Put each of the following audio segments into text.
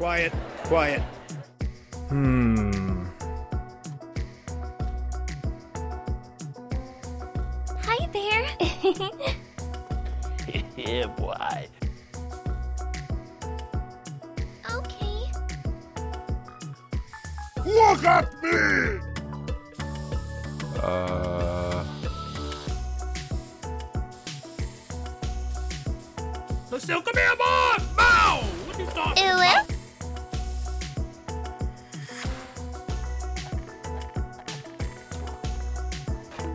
Quiet, quiet. Hmm. Hi there. yeah, boy. okay. Look at me! Uh. Still come here, boy! Bow! What you talking Ew. about?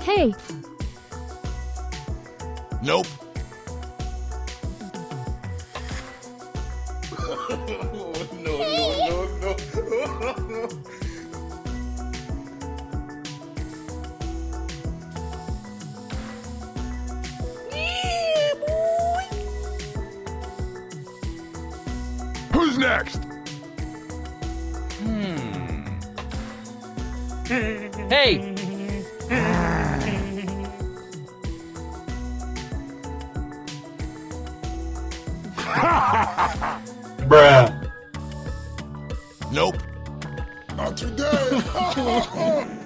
Hey, Nope. no, no, no, no. Who's next? Hey! Bruh. Nope. Not today!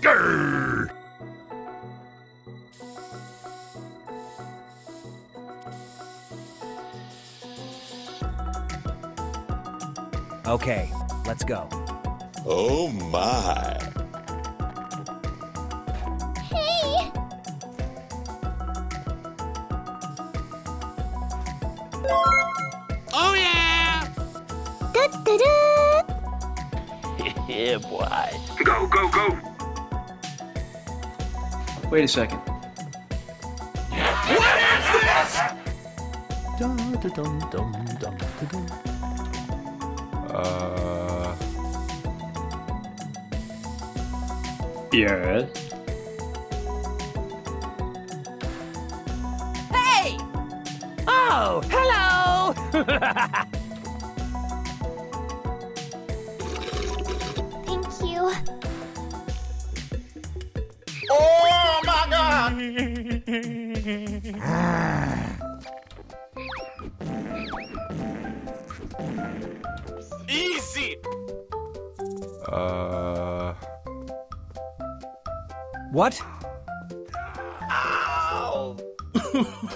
Grr. Okay, let's go. Oh my. Wait a second. What is this? Uh. Yes. Hey! Oh, hello! Easy! Uh. What?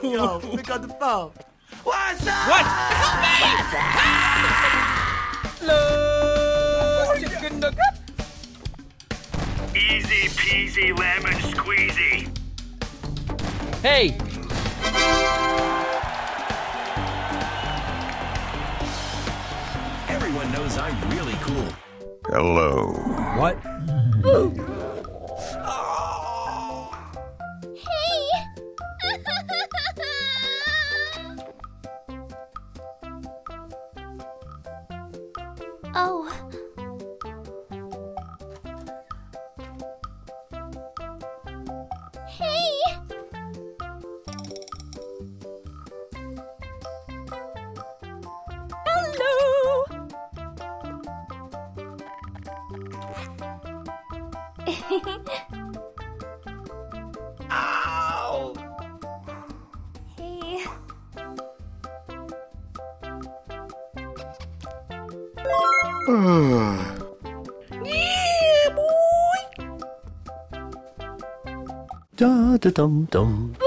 Yo, pick up the phone. What's up? What? Hello, chicken nugget. Easy peasy lemon squeezy. Hey! Everyone knows I'm really cool. Hello. What? Hey. Da da dum dum.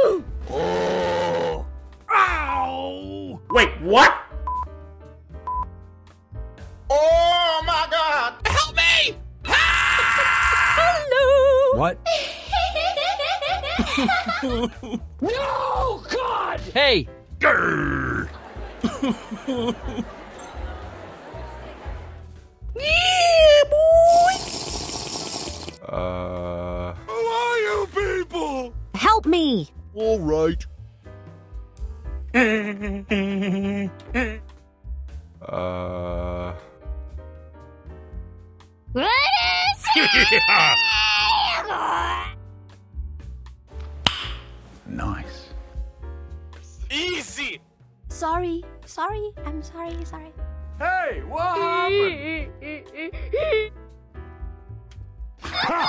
Oh! Ow! Wait, what? Sorry, sorry, I'm sorry, sorry. Hey, what happened?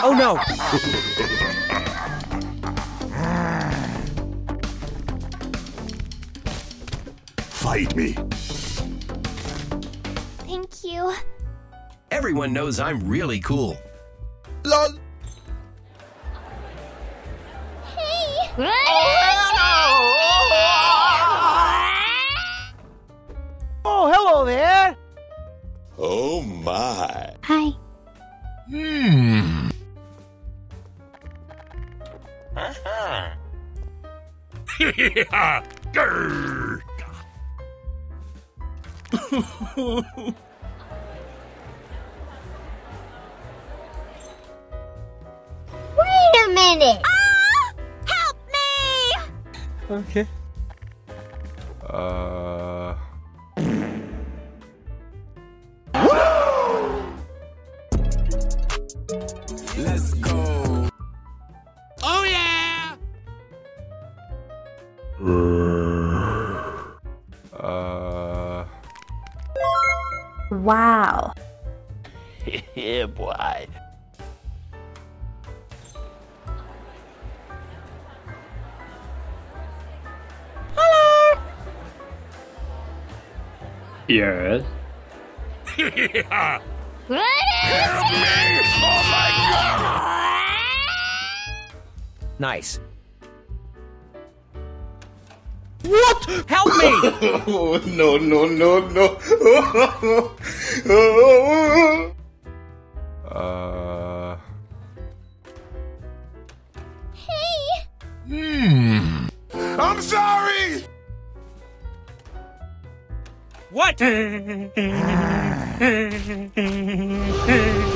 Oh no! Fight me. Thank you. Everyone knows I'm really cool. Lol. Hey! Oh, hello there. Oh my. Hi. yeah. Grr. Wait a minute! Ah! Help me! Okay. Uh. Yes. yeah. Nice. What? Help me! Oh, no, no, no, no. What?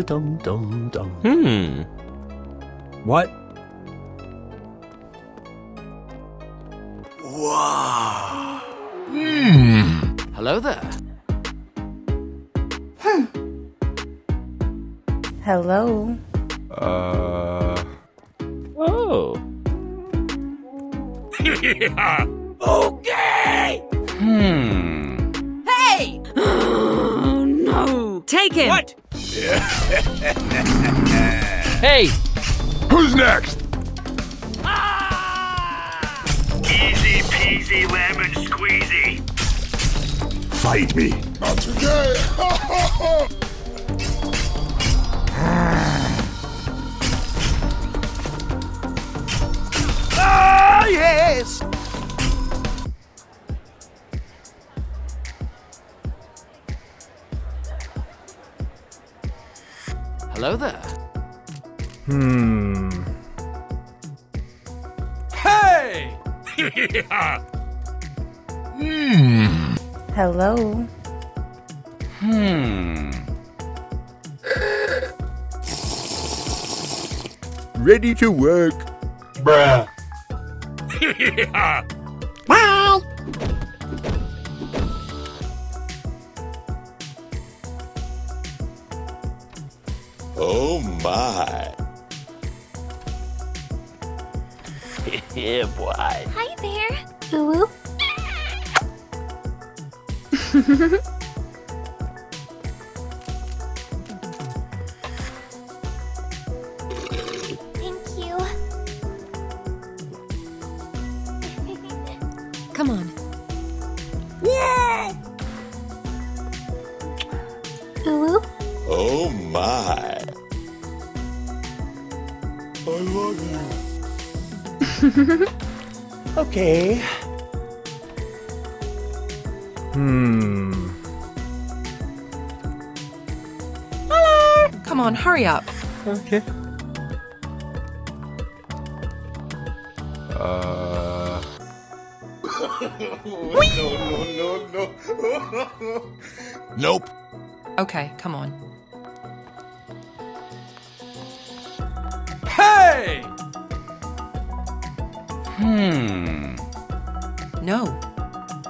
dum dum dum. Hmm. What? Hello there. Hmm. Hello. Uh. Oh. yeah. Hey! Who's next? Easy peasy lemon squeezy. Fight me. Not today. Ah, yes. Hello there. Hmm. Hey! yeah. Hello. Hmm. Ready to work. Bruh. yeah. Bye. Oh my. Yeah, boy. Hi there. Ooh. Okay. Hmm. Hello! Come on, hurry up. Okay. Uh. no, no, no, no. Nope. Okay, come on. Hey! Hmm. No.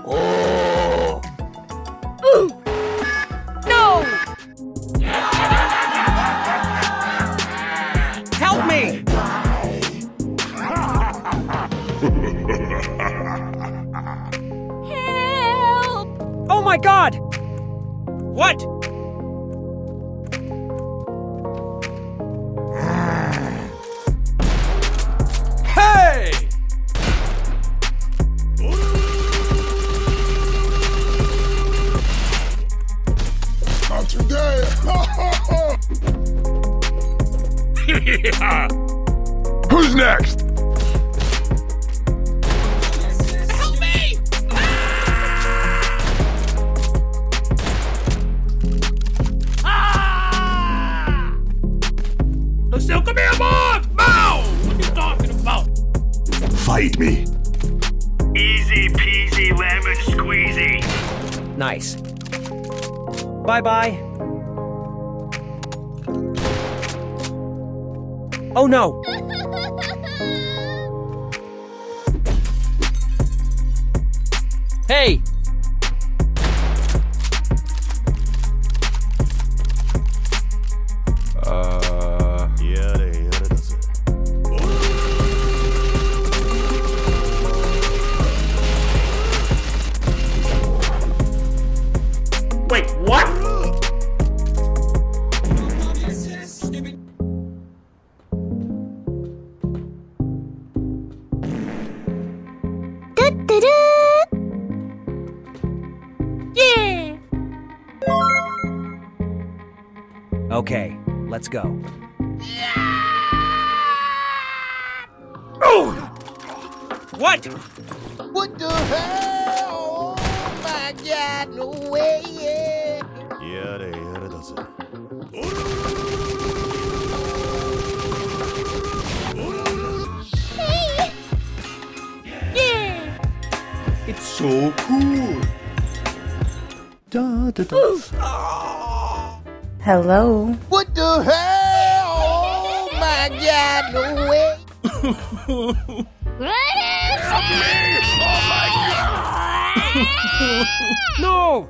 Oh. Ooh. No! Help me! Help! Oh my god! What? Bye bye. Oh no! Okay, let's go. Oh! What? What the hell? Oh my god, no way! Yeah, yeah, that's Hey! It's so cool! Da, da, da. Hello. What the hell? Oh my god, no way. What is No!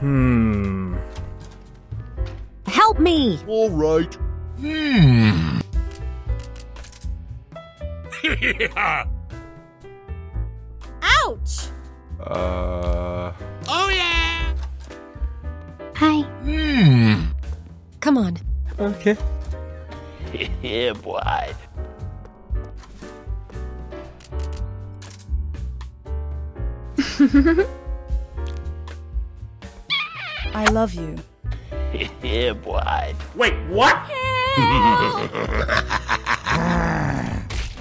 Hmm. Help me! All right. yeah. Ouch! Uh. Okay. yeah, boy. I love you. yeah, boy. Wait, what?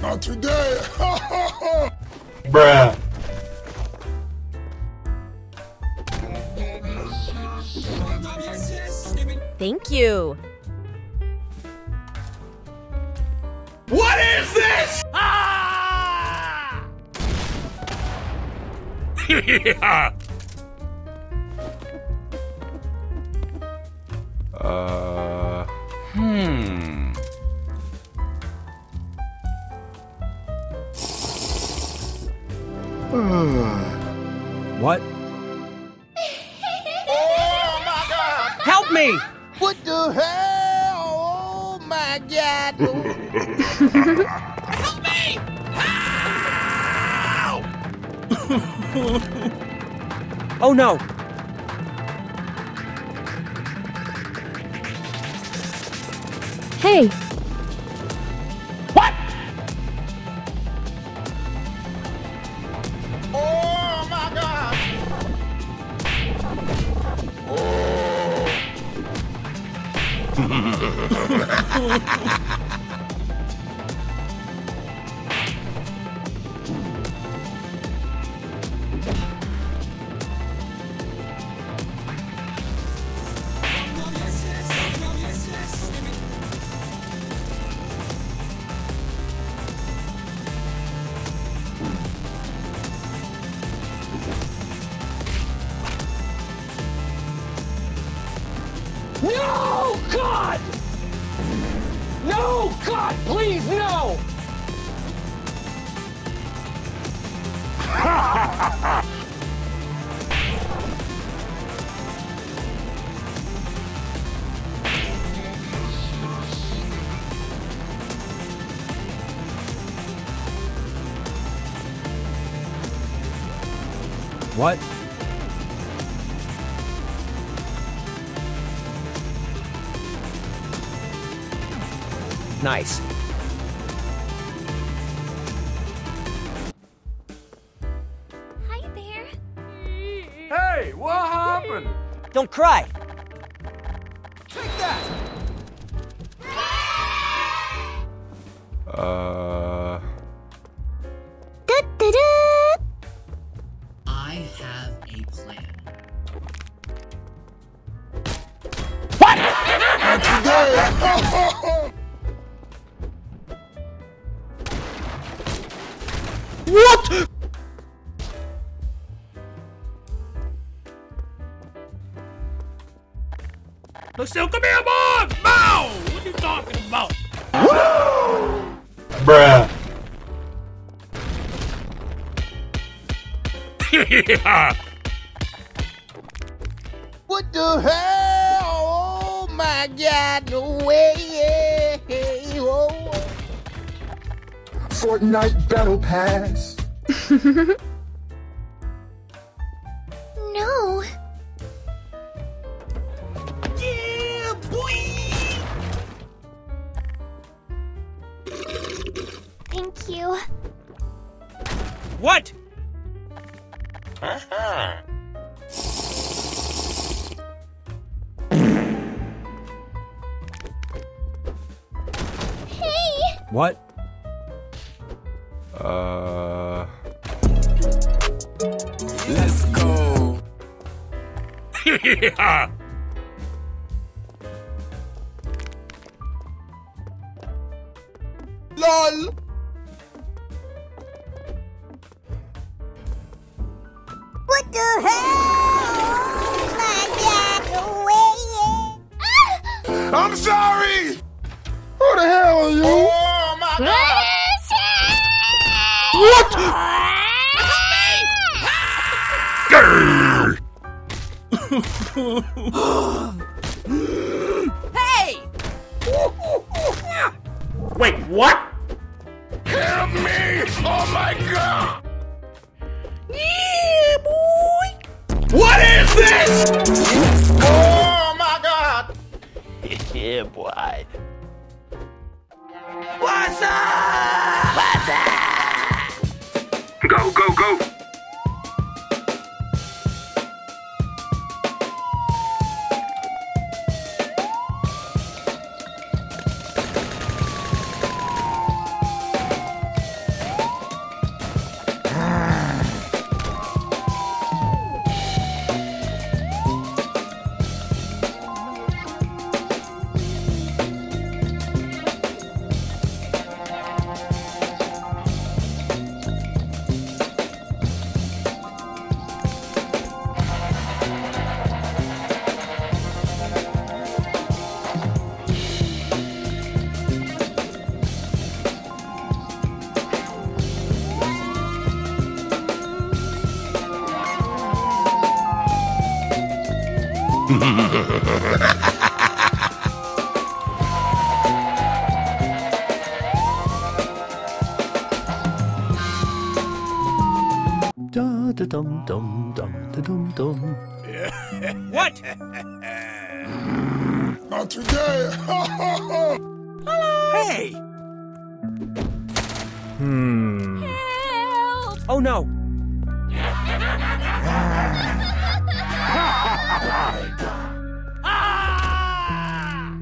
Not today. Bruh. Thank you. yeah. No! Nice. Hi there. Hey, what happened? Don't cry. What the hell? Oh my god, no way. Oh. Fortnite Battle Pass. Oh my god, no way! I'm sorry! Who the hell are you? Oh my god. Hey! Wait, what? Help me! Oh my god! dum dum da dum dum. what? Not today. Hello. Hey. Hmm. Help. Oh no. Ah!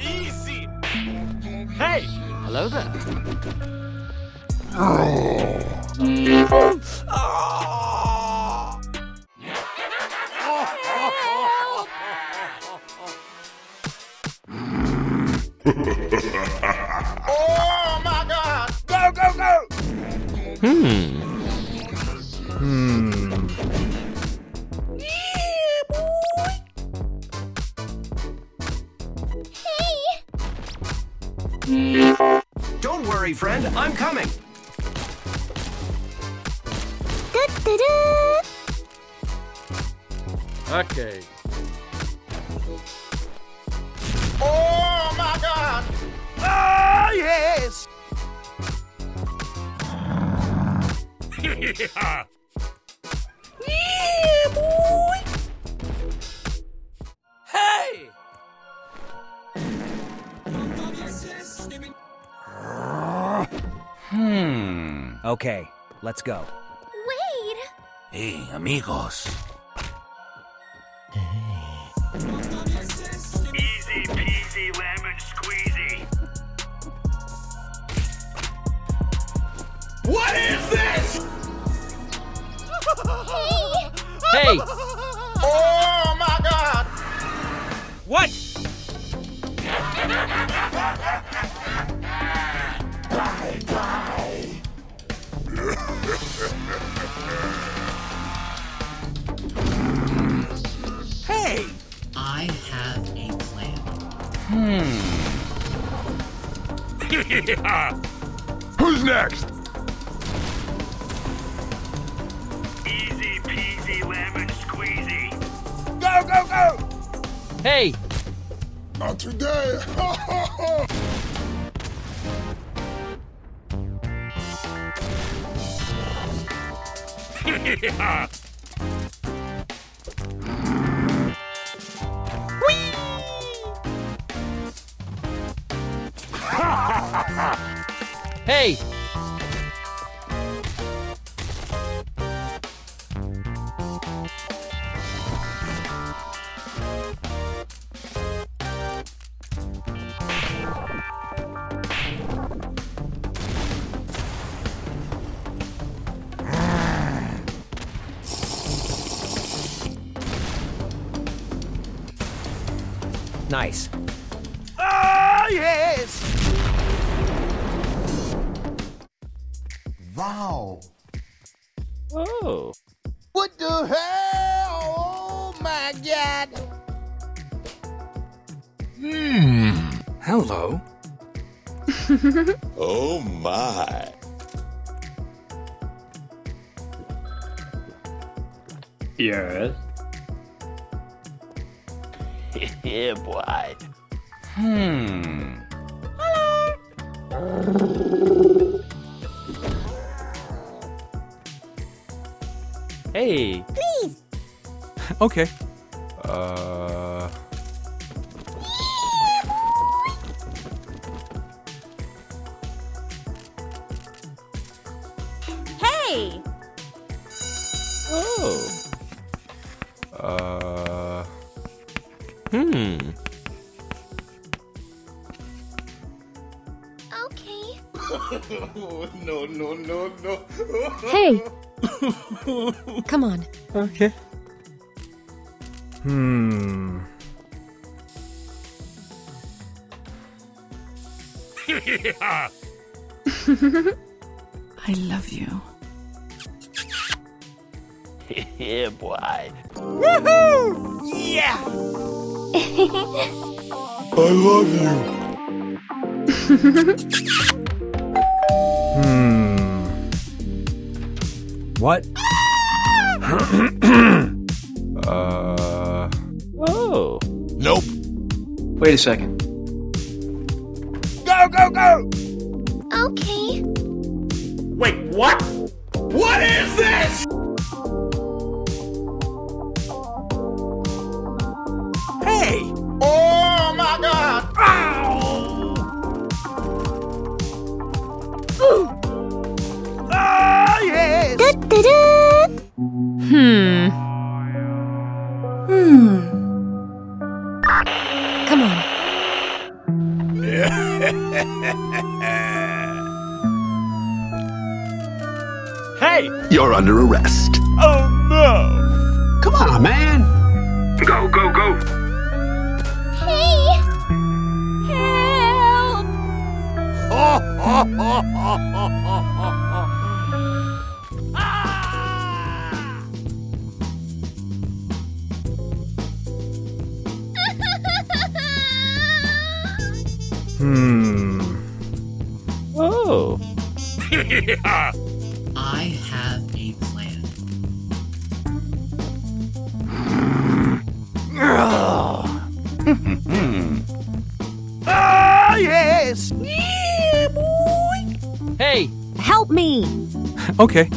Easy. Hey. Hello there. Oh. My God! Go, go, go! Hmm. Hmm. Don't worry, friend. I'm coming. Okay. Oh my God! Oh, yes! yeah. boy! Hey! Hmm. Okay, let's go. Wait! Hey, amigos. Hey! Oh my God! What? Hey! I have a plan. Hmm. Who's next? Go, go! Hey! Not today. yeah. Nice. Oh, yes! Wow! Oh. What the hell? Oh my God! Hmm. Hello. Oh my. Yes. yeah, boy. Hmm. Hello. Hey! Please. okay. Uh. Hey! No, no, no, no. Hey! Come on. Okay. Hmm. yeah. I love you. yeah, boy. Woohoo! Yeah! I love you. Hmm. What? uh. Oh. Nope. Wait a second. Go, go, go! Okay. Wait, what? What is this? I have a plan. Ah, yes! Yeah, boy! Hey! Help me! Okay.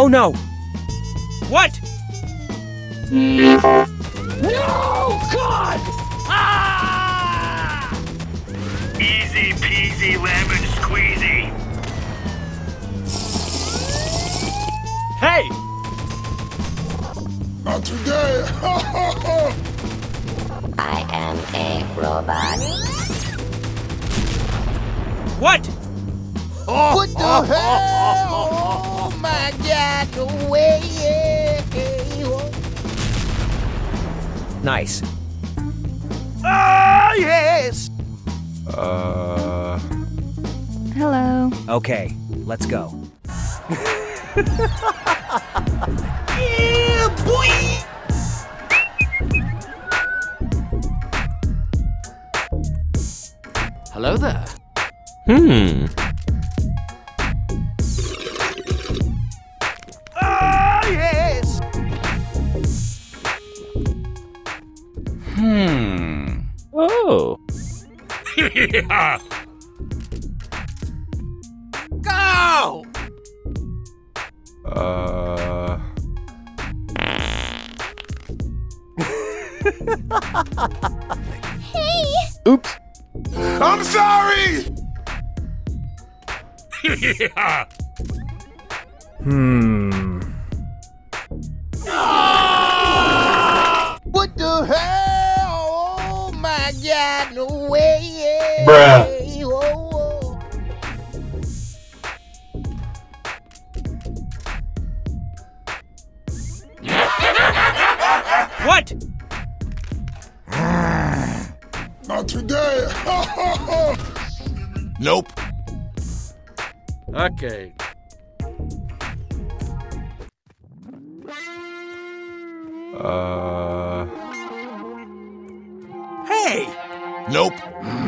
Oh no! what? No, God! Ah! Easy peasy lemon squeezy. Hey! Not today. I am a robot. What? What the hell? My God! No way! Nice. Ah, yes! Uh. Hello. Okay, let's go. Yeah, boy! Hello there. Hmm. Go! Uh. Hey! Oops. I'm sorry. Hmm. Uh. Hey! Nope.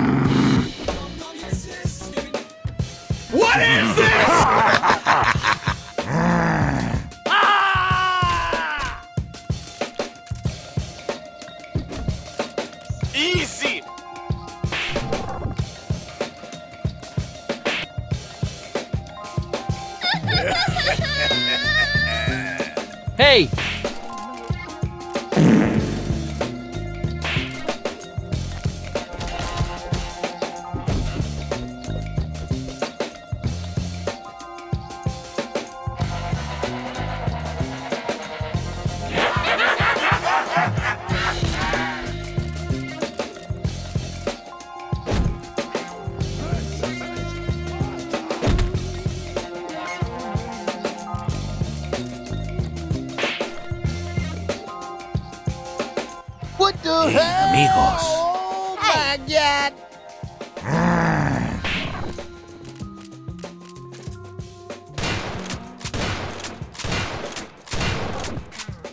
What the amigos. Oh my God!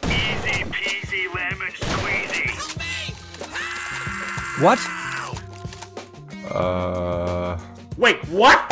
Easy peasy lemon squeezy. What? Uh. Wait, what?